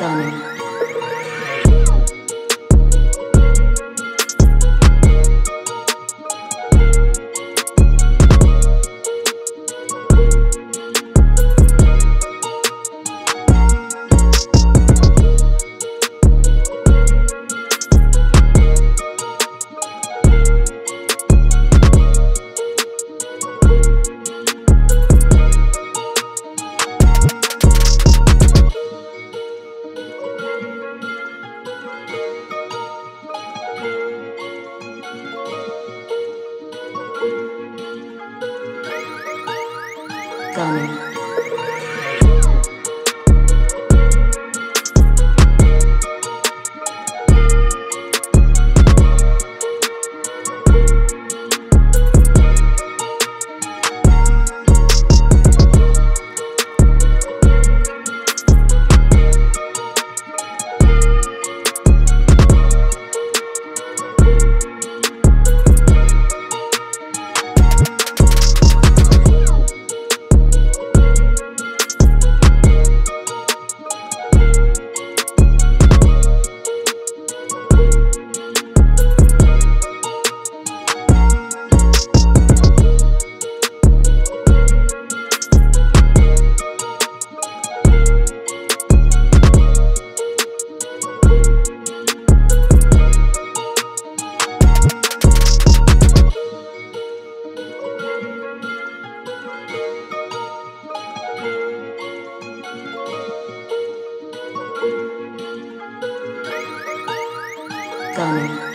Gunner. Gunner. 到。